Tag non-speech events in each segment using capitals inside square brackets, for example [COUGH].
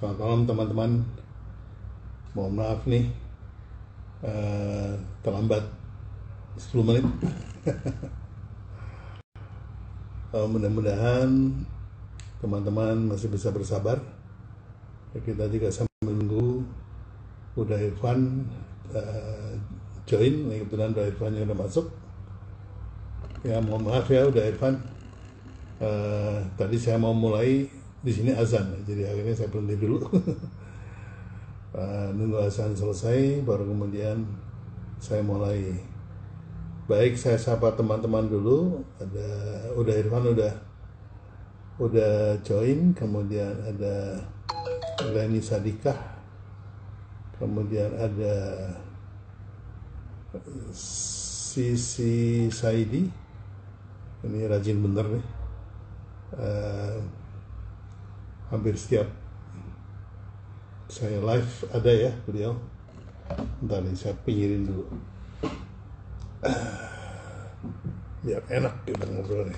Selamat malam teman-teman. Mohon maaf nih uh, terlambat 10 menit. uh, [LAUGHS] mudah-mudahan teman-teman masih bisa bersabar. Kita juga sambil menunggu udah Irfan uh, join, kebetulan udah Irfan yang udah masuk. Ya mohon maaf ya udah Irfan. Uh, tadi saya mau mulai di sini azan. Jadi akhirnya saya berhenti dulu. Uh, [LAUGHS] nunggu azan selesai baru kemudian saya mulai. Baik saya sapa teman-teman dulu. Ada udah Irfan udah udah join. Kemudian ada Reni Sadikah. Kemudian ada Sisi Saidi. Ini rajin bener nih. Uh, hampir setiap saya live ada ya beliau Bentar nih saya pinggirin dulu [SIGHS] biar enak kita ngobrolnya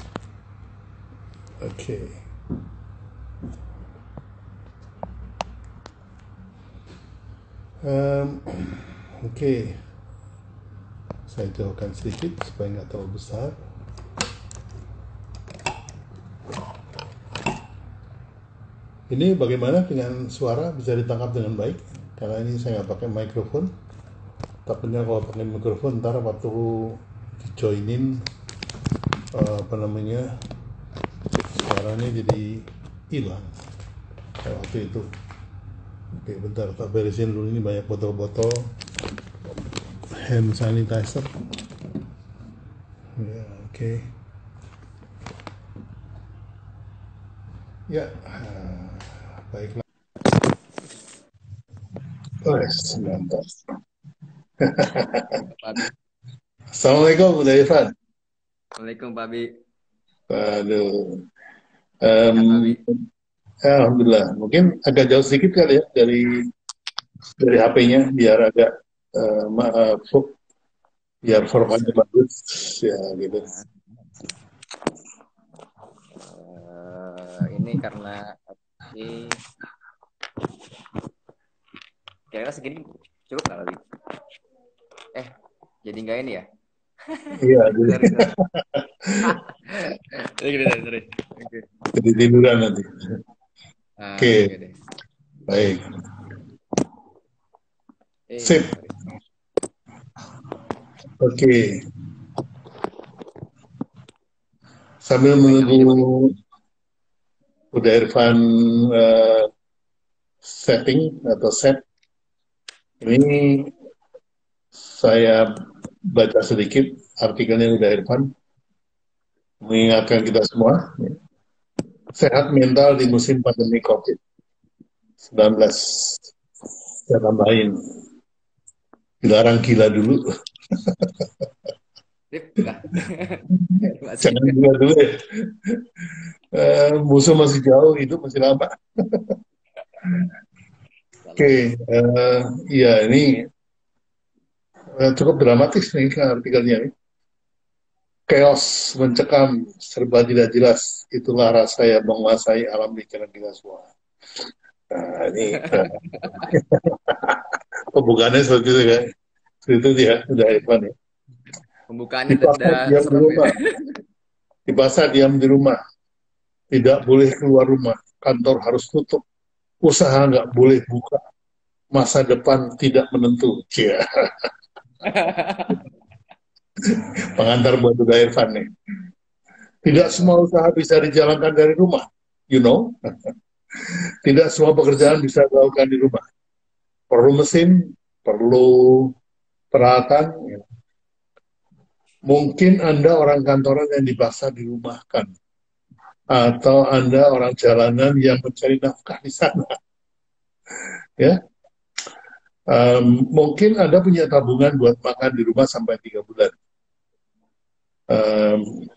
oke okay. um, [CLEARS THROAT] oke okay. saya jauhkan sedikit supaya nggak terlalu besar Ini bagaimana dengan suara bisa ditangkap dengan baik? Karena ini saya nggak pakai mikrofon. Takutnya kalau pakai mikrofon ntar waktu dijoinin uh, apa namanya suaranya jadi hilang kayak waktu itu. Oke bentar tak beresin dulu ini banyak botol-botol hand sanitizer. Ya oke. Okay. Ya. Baiklah. Oh, mantap. Assalamualaikum, Bunda Irfan. Waalaikumsalam, Pak Bi. Aduh. Um, ya, Alhamdulillah. Mungkin agak jauh sedikit kali ya dari dari HP-nya biar agak uh, maaf, biar formatnya bagus ya gitu. Uh, ini karena kira-kira segini cukup nggak lagi eh jadi nggak ini ya? Iya [LAUGHS] jadi sorry jadi tiduran nanti. Ah, oke. okay. okay baik. Eh, sip. oke. Okay. sambil menunggu udah Irfan uh, setting atau set. Ini saya baca sedikit artikelnya udah Irfan. Mengingatkan kita semua ya. sehat mental di musim pandemi COVID-19 saya tambahin. Dilarang gila dulu. Jangan gila dulu ya. Uh, musuh masih jauh, hidup masih lama. [LAUGHS] Oke, okay, uh, ya ini uh, cukup dramatis nih kan artikelnya. Nih. Chaos mencekam, serba tidak jelas. Itulah rasa yang menguasai alam pikiran kita semua. Nah, ini uh, [LAUGHS] pembukaannya seperti itu kan. Seperti itu dia, sudah Irfan ya. Pembukaannya [LAUGHS] di pasar diam di rumah. Di pasar diam di rumah. Tidak boleh keluar rumah. Kantor harus tutup. Usaha nggak boleh buka. Masa depan tidak menentu. [LAUGHS] Ya. Pengantar buat Uda Irfan nih. Tidak semua usaha bisa dijalankan dari rumah. You know? [LAUGHS] Tidak semua pekerjaan bisa dilakukan di rumah. Perlu mesin, perlu peralatan, ya Mungkin Anda orang kantoran yang dipaksa dirumahkan. Atau Anda orang jalanan yang mencari nafkah di sana. ya, um, Mungkin Anda punya tabungan buat makan di rumah sampai tiga bulan. Um,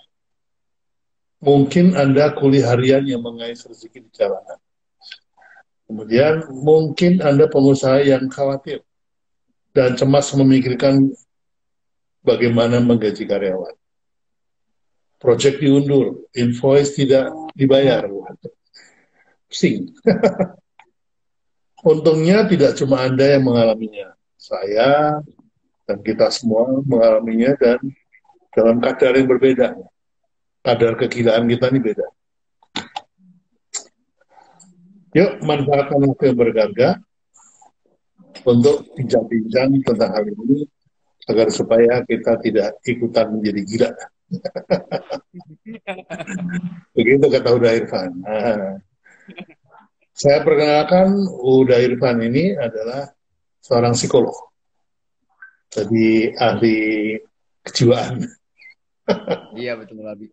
mungkin Anda kuliah harian yang mengais rezeki di jalanan. Kemudian mungkin Anda pengusaha yang khawatir dan cemas memikirkan bagaimana menggaji karyawan. Project diundur, invoice tidak dibayar. Pusing. [LAUGHS] untungnya tidak cuma Anda yang mengalaminya. Saya dan kita semua mengalaminya dan dalam kadar yang berbeda. Kadar kegilaan kita ini beda. Yuk, manfaatkan waktu yang berharga untuk bincang-bincang tentang hal ini agar supaya kita tidak ikutan menjadi gila. Begitu kata Uda Irfan. Nah, saya perkenalkan Uda Irfan ini adalah seorang psikolog. Jadi ahli kejiwaan. iya betul Abi.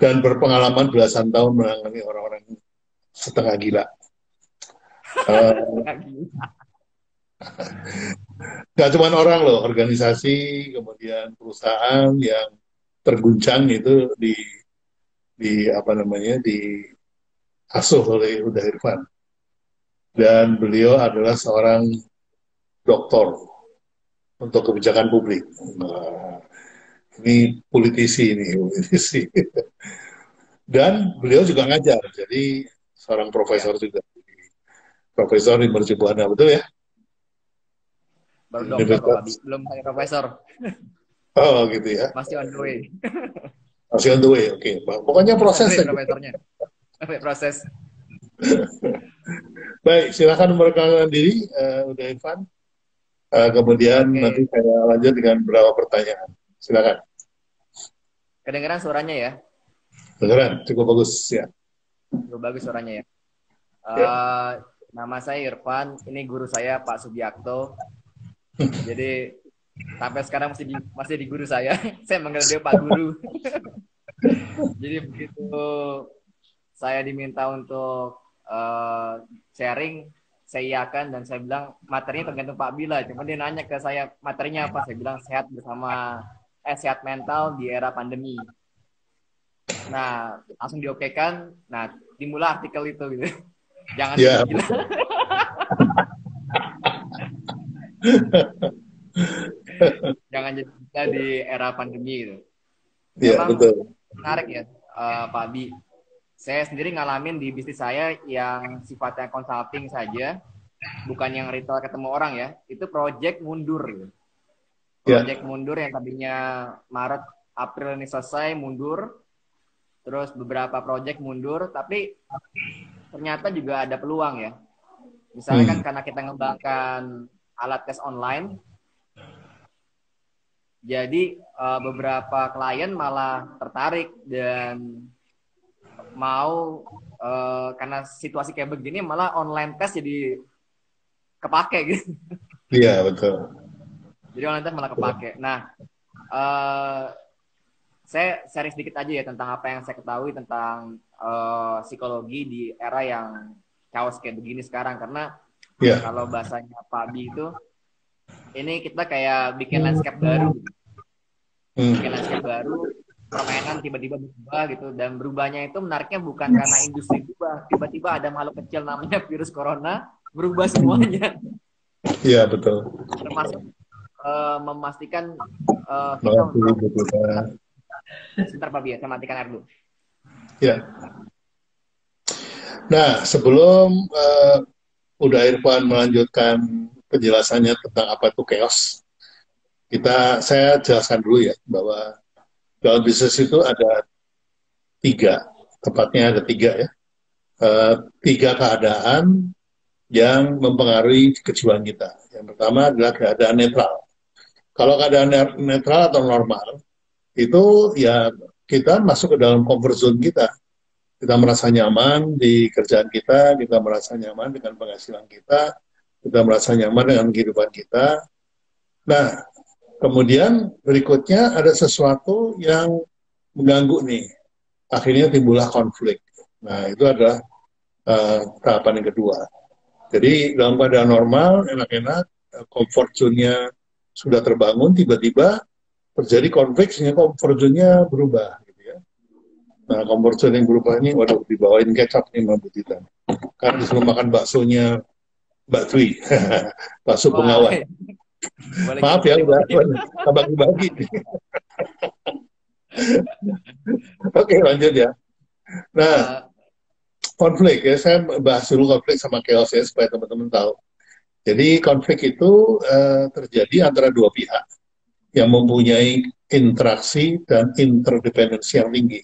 Dan berpengalaman belasan tahun menangani orang-orang setengah gila. Uh, Gak cuma orang loh, organisasi, kemudian perusahaan yang terguncang itu di di apa namanya di asuh oleh Uda Irfan. Dan beliau adalah seorang doktor untuk kebijakan publik. Nah, ini politisi ini [LAUGHS] politisi. Dan beliau juga ngajar, jadi seorang profesor juga. Profesor di Mercubuana, betul ya? Baru dokter, belum saya profesor. [LAUGHS] Oh gitu ya. Masih on the way. [LAUGHS] Masih on the way, oke. Okay. Pokoknya proses. Profesornya. proses. [LAUGHS] Baik, silakan memperkenalkan diri, uh, udah Ivan. Uh, kemudian okay. nanti saya lanjut dengan beberapa pertanyaan. Silakan. Kedengeran suaranya ya? Kedengeran, cukup bagus ya. Cukup bagus suaranya ya. Uh, ya. Nama saya Irfan, ini guru saya Pak Subiakto. Jadi [LAUGHS] sampai sekarang masih di, masih di guru saya. [LAUGHS] saya manggil dia Pak Guru. [LAUGHS] Jadi begitu saya diminta untuk uh, sharing, saya iakan dan saya bilang materinya tergantung Pak Bila. Cuma dia nanya ke saya materinya apa, saya bilang sehat bersama eh sehat mental di era pandemi. Nah, langsung diokekan. Nah, dimulai artikel itu gitu. [LAUGHS] Jangan yeah. gila. Jangan jadi kita di era pandemi gitu. Iya, betul. Menarik ya, uh, Pak Bi. Saya sendiri ngalamin di bisnis saya yang sifatnya consulting saja, bukan yang retail ketemu orang ya. Itu project mundur. Gitu. Project yeah. mundur yang tadinya Maret, April ini selesai, mundur. Terus beberapa project mundur, tapi ternyata juga ada peluang ya. Misalnya hmm. kan karena kita ngembangkan alat tes online, jadi uh, beberapa klien malah tertarik dan mau uh, karena situasi kayak begini malah online tes jadi kepake gitu. Iya betul. Jadi online tes malah kepake. Nah, uh, saya sharing sedikit aja ya tentang apa yang saya ketahui tentang uh, psikologi di era yang chaos kayak begini sekarang karena yeah. kalau bahasanya Pak Bi itu ini kita kayak bikin landscape baru. Hmm. bikin landscape baru permainan tiba-tiba berubah gitu. Dan berubahnya itu menariknya bukan karena industri berubah. Tiba-tiba ada makhluk kecil namanya virus corona berubah semuanya. Iya betul. Termasuk uh, memastikan uh, kita untuk sebentar Pak Bia saya matikan air dulu. Ya nah sebelum uh, udah Irfan melanjutkan penjelasannya tentang apa itu chaos kita saya jelaskan dulu ya bahwa dalam bisnis itu ada tiga, tepatnya ada tiga ya, e, tiga keadaan yang mempengaruhi kejiwaan kita. Yang pertama adalah keadaan netral. Kalau keadaan netral atau normal, itu ya kita masuk ke dalam comfort zone kita. Kita merasa nyaman di kerjaan kita, kita merasa nyaman dengan penghasilan kita, kita merasa nyaman dengan kehidupan kita. Nah, Kemudian berikutnya ada sesuatu yang mengganggu nih. Akhirnya timbullah konflik. Nah, itu adalah uh, tahapan yang kedua. Jadi dalam keadaan normal, enak-enak, comfort zone-nya sudah terbangun, tiba-tiba terjadi konflik sehingga comfort zone-nya berubah. Gitu ya. Nah, comfort zone yang berubah ini, waduh, dibawain kecap nih Mbak Butita. Karena disuruh makan baksonya Mbak Twi, bakso [LAUGHS] pengawal. Boleh Maaf ya, udah bagi-bagi. [LAUGHS] Oke, lanjut ya. Nah, konflik ya, saya bahas dulu konflik sama chaos ya supaya teman-teman tahu. Jadi konflik itu uh, terjadi antara dua pihak yang mempunyai interaksi dan interdependensi yang tinggi.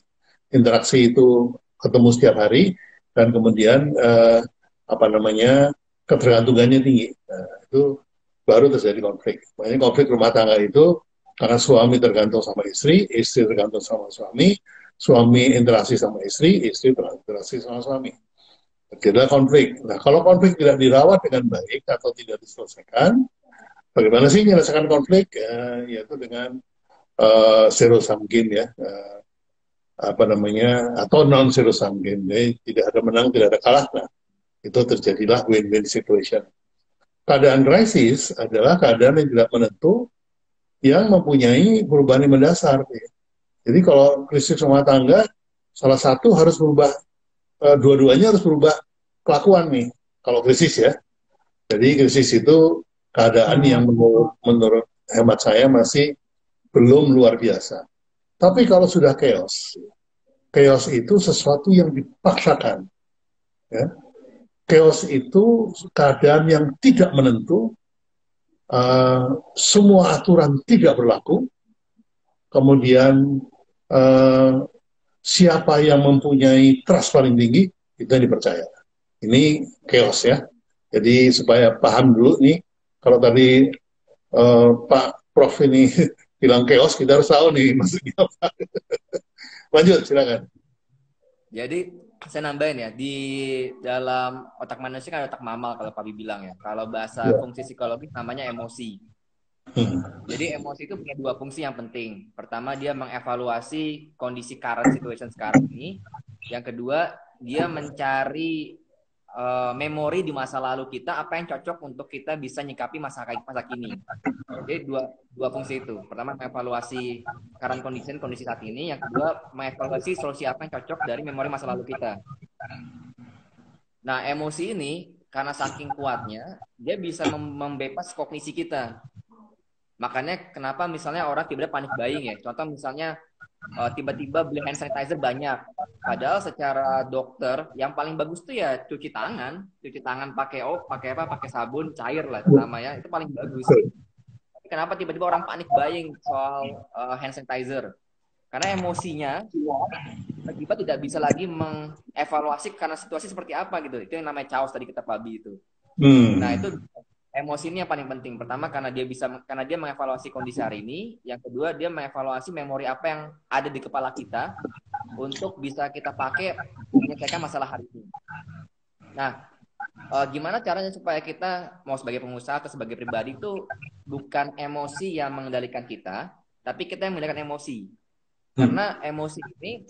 Interaksi itu ketemu setiap hari dan kemudian uh, apa namanya ketergantungannya tinggi. Nah, itu baru terjadi konflik. Makanya konflik rumah tangga itu karena suami tergantung sama istri, istri tergantung sama suami, suami interaksi sama istri, istri berinteraksi sama suami. Terjadilah konflik. Nah, kalau konflik tidak dirawat dengan baik atau tidak diselesaikan, bagaimana sih menyelesaikan konflik? Ya, yaitu dengan uh, zero sum game ya. Uh, apa namanya atau non zero sum game jadi tidak ada menang tidak ada kalah nah itu terjadilah win-win situation keadaan krisis adalah keadaan yang tidak menentu yang mempunyai perubahan yang mendasar. Jadi kalau krisis rumah tangga, salah satu harus berubah, uh, dua-duanya harus berubah kelakuan nih. Kalau krisis ya. Jadi krisis itu keadaan yang menurut, menurut hemat saya masih belum luar biasa. Tapi kalau sudah chaos, chaos itu sesuatu yang dipaksakan. Ya chaos itu keadaan yang tidak menentu, uh, semua aturan tidak berlaku, kemudian uh, siapa yang mempunyai trust paling tinggi itu yang dipercaya. Ini chaos ya. Jadi supaya paham dulu nih, kalau tadi uh, Pak Prof ini [LAUGHS] bilang chaos, kita harus tahu nih maksudnya apa. [LAUGHS] Lanjut, silakan. Jadi saya nambahin ya di dalam otak manusia kan ada otak mamal kalau Pak bilang ya. Kalau bahasa yeah. fungsi psikologis namanya emosi. Hmm. Jadi emosi itu punya dua fungsi yang penting. Pertama dia mengevaluasi kondisi current situation sekarang ini. Yang kedua dia mencari uh, memori di masa lalu kita apa yang cocok untuk kita bisa nyikapi masa masa kini. Jadi dua dua fungsi itu. Pertama mengevaluasi current condition kondisi saat ini, yang kedua mengevaluasi solusi apa yang cocok dari memori masa lalu kita. Nah, emosi ini karena saking kuatnya, dia bisa mem membebas kognisi kita. Makanya kenapa misalnya orang tiba-tiba panik buying ya. Contoh misalnya uh, tiba-tiba beli hand sanitizer banyak. Padahal secara dokter yang paling bagus tuh ya cuci tangan, cuci tangan pakai oh pakai apa? Pakai sabun cair lah namanya itu paling bagus. Tapi kenapa tiba-tiba orang panik buying soal uh, hand sanitizer? Karena emosinya tiba-tiba tidak bisa lagi mengevaluasi karena situasi seperti apa gitu. Itu yang namanya chaos tadi kita pabi itu. Hmm. Nah itu emosi ini yang paling penting. Pertama karena dia bisa karena dia mengevaluasi kondisi hari ini, yang kedua dia mengevaluasi memori apa yang ada di kepala kita untuk bisa kita pakai menyelesaikan masalah hari ini. Nah, e, gimana caranya supaya kita mau sebagai pengusaha atau sebagai pribadi itu bukan emosi yang mengendalikan kita, tapi kita yang mengendalikan emosi. Karena emosi ini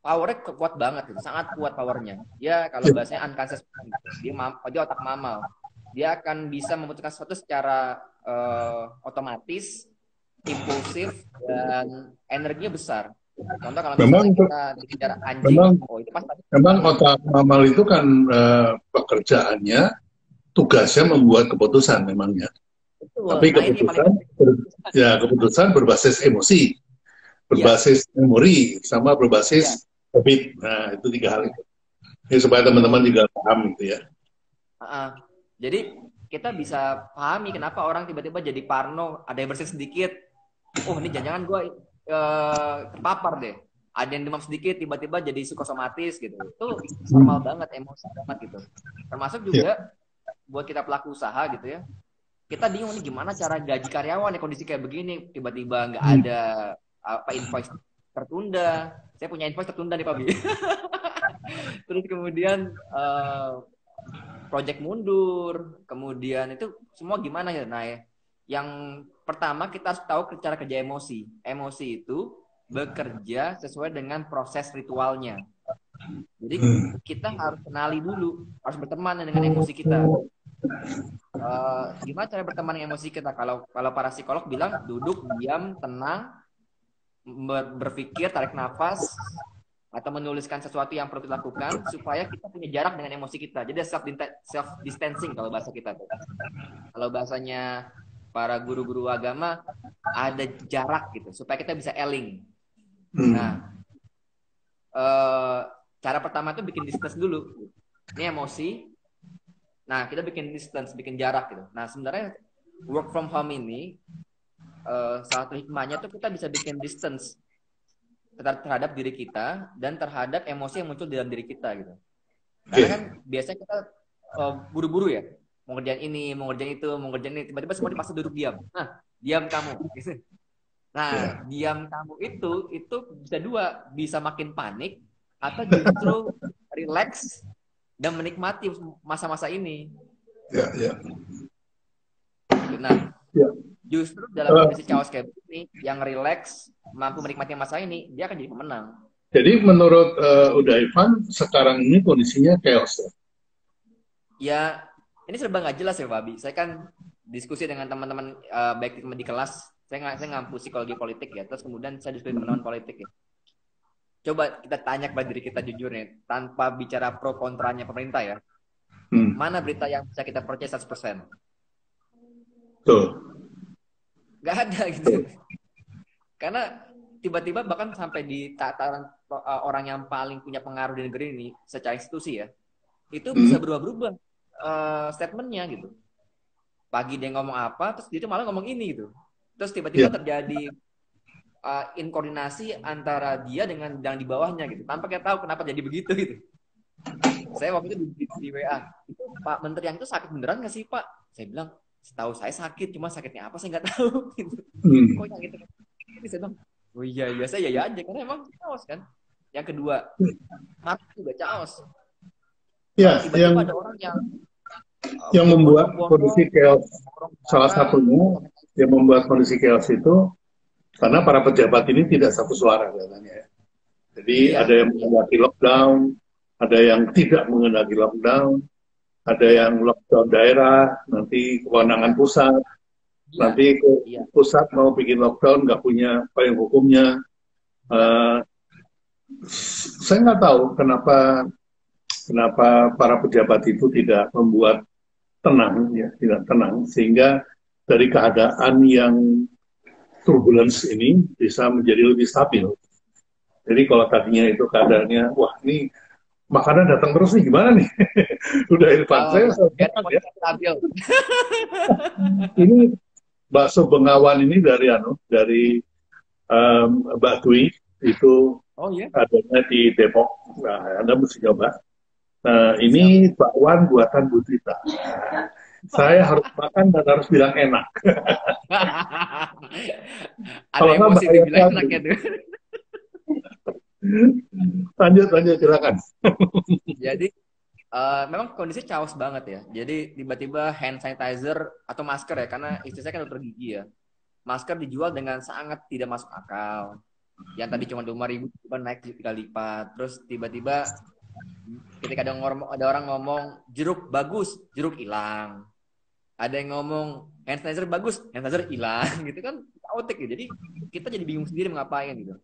powernya kuat banget, sangat kuat powernya. Ya kalau bahasanya unconscious, dia, dia otak mamal dia akan bisa memutuskan sesuatu secara uh, otomatis, impulsif dan energinya besar. Contoh kalau memang kita bicara anjing, memang, oh itu pas Memang otak mamal itu kan uh, pekerjaannya, tugasnya membuat keputusan memangnya. Betul. Tapi nah, keputusan, ber, ya keputusan berbasis emosi, berbasis ya. memori, sama berbasis ya. habit. Nah itu tiga hal itu. Ini supaya teman-teman juga paham gitu ya. Uh, jadi kita bisa pahami kenapa orang tiba-tiba jadi parno, ada yang bersin sedikit. Oh ini jangan-jangan gue uh, terpapar deh. Ada yang demam sedikit, tiba-tiba jadi psikosomatis gitu. Itu normal banget, emosi banget gitu. Termasuk juga yeah. buat kita pelaku usaha gitu ya. Kita bingung nih gimana cara gaji karyawan ya kondisi kayak begini. Tiba-tiba nggak hmm. ada apa invoice tertunda. Saya punya invoice tertunda nih Pak Bi. [LAUGHS] Terus kemudian uh, project mundur, kemudian itu semua gimana ya? Nah, ya. yang pertama kita harus tahu cara kerja emosi. Emosi itu bekerja sesuai dengan proses ritualnya. Jadi hmm. kita harus kenali dulu, harus berteman dengan emosi kita. Uh, gimana cara berteman dengan emosi kita? Kalau kalau para psikolog bilang duduk, diam, tenang, berpikir, tarik nafas, atau menuliskan sesuatu yang perlu dilakukan supaya kita punya jarak dengan emosi kita. Jadi self self distancing kalau bahasa kita tuh. Kalau bahasanya para guru-guru agama ada jarak gitu supaya kita bisa eling. Hmm. Nah, uh, cara pertama itu bikin distance dulu. Ini emosi. Nah, kita bikin distance, bikin jarak gitu. Nah, sebenarnya work from home ini uh, salah satu hikmahnya tuh kita bisa bikin distance terhadap diri kita dan terhadap emosi yang muncul di dalam diri kita gitu. Karena kan biasanya kita uh, buru-buru ya, mau ngerjain ini, mau ngerjain itu, mau ngerjain ini, tiba-tiba semua dipaksa duduk diam. Nah, diam kamu. [LAUGHS] Nah, yeah. diam kamu itu itu bisa dua, bisa makin panik atau justru [LAUGHS] relax dan menikmati masa-masa ini. Ya, yeah, ya. Yeah. Nah. Justru dalam uh, kondisi chaos kayak ini, yang relax, mampu menikmati masa ini, dia akan jadi pemenang. Jadi menurut uh, Uda Ivan, sekarang ini kondisinya chaos ya? Ya, ini serba nggak jelas ya, Babi. Saya kan diskusi dengan teman-teman uh, baik di kelas saya nggak saya ngampu psikologi politik ya terus kemudian saya diskusi teman-teman politik ya coba kita tanya kepada diri kita jujur nih tanpa bicara pro kontranya pemerintah ya hmm. mana berita yang bisa kita percaya 100% tuh nggak ada [LAUGHS] gitu. Karena tiba-tiba bahkan sampai di tataran uh, orang yang paling punya pengaruh di negeri ini secara institusi ya itu hmm. bisa berubah-berubah uh, statementnya gitu. Pagi dia ngomong apa terus dia malah ngomong ini gitu. Terus tiba-tiba yeah. terjadi uh, inkoordinasi antara dia dengan yang di bawahnya gitu tanpa kita tahu kenapa jadi begitu gitu. Saya waktu itu di, di, di WA itu Pak Menteri yang itu sakit beneran nggak sih Pak? Saya bilang setahu saya sakit cuma sakitnya apa saya nggak tahu [LAUGHS] gitu hmm. kok yang itu ini saya bilang oh iya iya saya ya, ya aja karena emang chaos kan yang kedua mati juga chaos ya tiba-tiba yang ada orang yang yang membuat kondisi chaos salah satunya yang membuat kondisi chaos itu karena para pejabat ini tidak satu suara katanya. Ya. Jadi ya. ada yang mengendaki lockdown, ada yang tidak mengendaki lockdown, ada yang lockdown daerah, nanti kewenangan pusat, ya. nanti ya. pusat mau bikin lockdown nggak punya payung hukumnya. Uh, saya nggak tahu kenapa kenapa para pejabat itu tidak membuat tenang ya tidak tenang sehingga dari keadaan yang turbulence ini bisa menjadi lebih stabil. Jadi kalau tadinya itu keadaannya, wah ini makanan datang terus nih gimana nih? [LAUGHS] Udah Irfan, oh, saya ya. stabil. [LAUGHS] ini bakso Bengawan ini dari anu dari um, Mbak Dwi itu oh, yeah? adanya di Depok. Nah, Anda mesti coba. Nah, ini bakwan buatan Bu Tita [LAUGHS] saya harus makan dan harus bilang enak. Ada Kalau emosi dibilang enak ya tuh. Lanjut, lanjut, silakan. Jadi, uh, memang kondisi chaos banget ya. Jadi, tiba-tiba hand sanitizer atau masker ya, karena istri saya kan dokter gigi ya. Masker dijual dengan sangat tidak masuk akal. Yang tadi cuma dua ribu, naik tiga lipat. Terus tiba-tiba ketika ada, ada orang ngomong jeruk bagus, jeruk hilang ada yang ngomong hand sanitizer bagus, hand sanitizer hilang [LAUGHS] gitu kan chaotic gitu. Jadi kita jadi bingung sendiri ngapain gitu.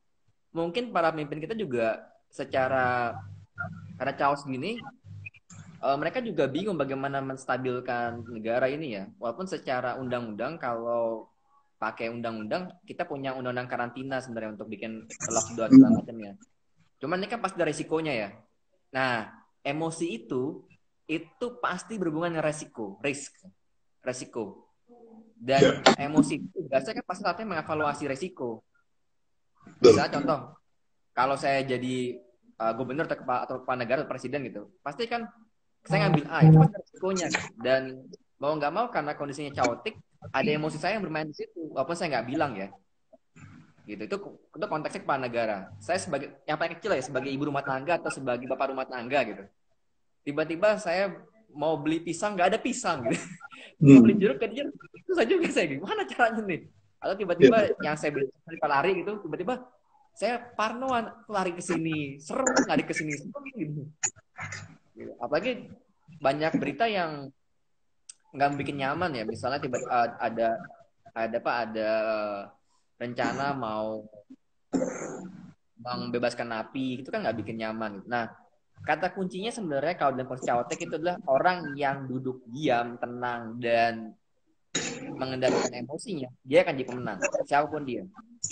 Mungkin para pemimpin kita juga secara karena chaos gini uh, mereka juga bingung bagaimana menstabilkan negara ini ya. Walaupun secara undang-undang kalau pakai undang-undang kita punya undang-undang karantina sebenarnya untuk bikin lockdown segala macamnya. Cuman ini kan pasti ada resikonya ya. Nah, emosi itu itu pasti berhubungan dengan resiko, risk resiko. Dan yeah. emosi itu biasanya kan pasti artinya mengevaluasi resiko. Bisa contoh, kalau saya jadi uh, gubernur atau kepala, atau kepala negara atau presiden gitu, pasti kan saya ngambil A, itu pasti resikonya. Dan mau nggak mau karena kondisinya caotik, ada emosi saya yang bermain di situ, walaupun saya nggak bilang ya. Gitu, itu, itu konteksnya kepala negara. Saya sebagai, yang paling kecil ya, sebagai ibu rumah tangga atau sebagai bapak rumah tangga gitu. Tiba-tiba saya mau beli pisang, nggak ada pisang gitu [LAUGHS] hmm. beli jeruk kan jeruk saja juga saya gimana caranya nih atau tiba-tiba yeah. yang saya beli lari gitu tiba-tiba saya parnoan lari ke sini serem lari ke sini gitu. gitu. apalagi banyak berita yang nggak bikin nyaman ya misalnya tiba ada ada apa ada rencana mau membebaskan napi itu kan nggak bikin nyaman nah kata kuncinya sebenarnya kalau dalam caotek itu adalah orang yang duduk diam, tenang dan mengendalikan emosinya, dia akan jadi pemenang, siapa pun dia.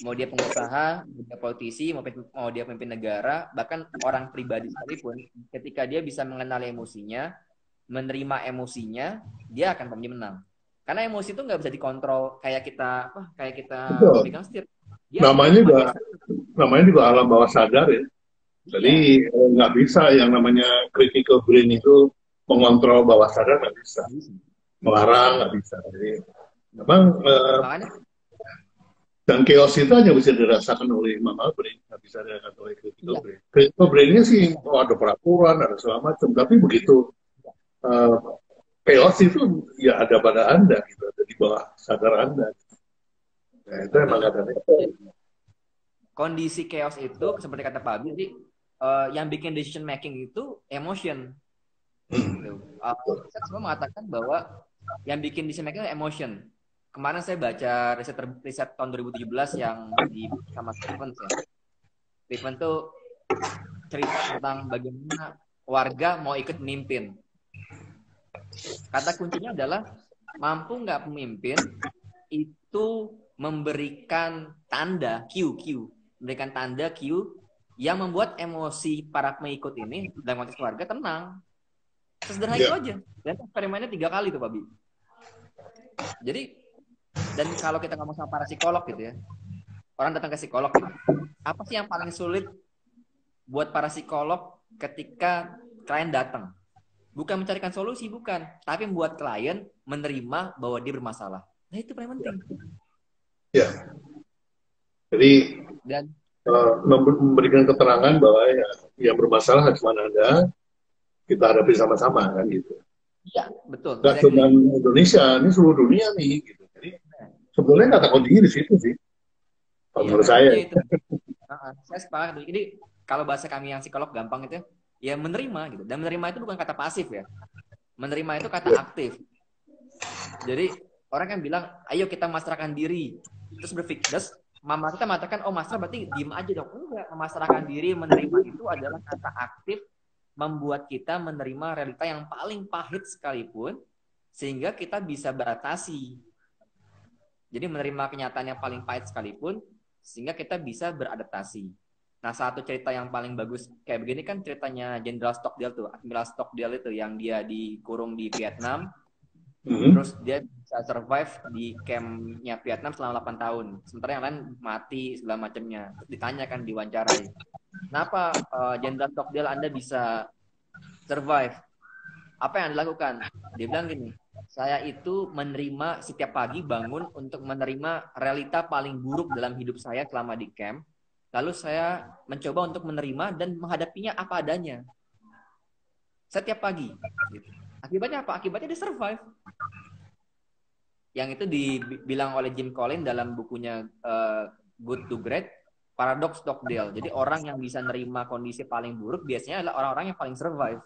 mau dia pengusaha, mau dia politisi, mau, mau dia pemimpin negara, bahkan orang pribadi sekalipun, ketika dia bisa mengenali emosinya, menerima emosinya, dia akan pasti menang. Karena emosi itu nggak bisa dikontrol kayak kita, apa, kayak kita pegang setir. namanya juga, namanya juga alam bawah sadar ya. Jadi iya. Eh, nggak bisa yang namanya critical brain itu mengontrol bawah sadar nggak bisa, melarang nggak bisa. Jadi memang uh, dan chaos itu hanya bisa dirasakan oleh mama brain, nggak bisa dirasakan oleh ya. brain. Critical brainnya sih, oh ada peraturan, ada segala macam, tapi begitu uh, chaos itu ya ada pada anda, gitu, ada di bawah sadar anda. Nah, itu emang ada. Kondisi chaos itu seperti kata Pak Abi, jadi uh, yang bikin decision making itu emotion. Hmm. Uh, saya semua mengatakan bahwa yang bikin itu emotion kemarin saya baca riset riset tahun 2017 yang di sama Stevens ya. Stevens tuh cerita tentang bagaimana warga mau ikut memimpin. Kata kuncinya adalah mampu nggak pemimpin itu memberikan tanda Q Q, memberikan tanda Q yang membuat emosi para pengikut ini dalam konteks keluarga tenang. Sederhana yeah. itu aja. Dan eksperimennya tiga kali tuh, Pak Bi. Jadi dan kalau kita ngomong sama para psikolog gitu ya, orang datang ke psikolog, gitu, apa sih yang paling sulit buat para psikolog ketika klien datang? Bukan mencarikan solusi, bukan. Tapi membuat klien menerima bahwa dia bermasalah. Nah itu paling penting. Ya. Jadi dan uh, memberikan keterangan bahwa ya yang bermasalah cuma ada, kita hadapi sama-sama kan gitu. Iya, betul. Gak cuma Indonesia, ini seluruh dunia nih gitu. Sebenarnya nggak takut di situ sih kalau iya, menurut saya. itu. Uh, saya sepakat. Jadi kalau bahasa kami yang psikolog gampang itu ya menerima gitu. Dan menerima itu bukan kata pasif ya. Menerima itu kata aktif. Jadi orang yang bilang ayo kita masrahkan diri. Terus berpikir terus mama kita mengatakan oh masrah berarti diem aja dong. Enggak memasrahkan diri menerima itu adalah kata aktif membuat kita menerima realita yang paling pahit sekalipun sehingga kita bisa beratasi jadi menerima kenyataan yang paling pahit sekalipun sehingga kita bisa beradaptasi. Nah, satu cerita yang paling bagus kayak begini kan ceritanya Jenderal Stockdale tuh, Admiral Stockdale itu yang dia dikurung di Vietnam. Mm-hmm. Terus dia bisa survive di campnya Vietnam selama 8 tahun. Sementara yang lain mati segala macamnya. Terus ditanyakan diwawancarai. Kenapa uh, Jenderal Stockdale Anda bisa survive? Apa yang dilakukan? Dia bilang gini, saya itu menerima setiap pagi bangun untuk menerima realita paling buruk dalam hidup saya selama di camp. Lalu saya mencoba untuk menerima dan menghadapinya apa adanya. Setiap pagi. Gitu. Akibatnya apa? Akibatnya dia survive. Yang itu dibilang oleh Jim Collins dalam bukunya uh, Good to Great, paradox Stockdale. Jadi orang yang bisa nerima kondisi paling buruk biasanya adalah orang-orang yang paling survive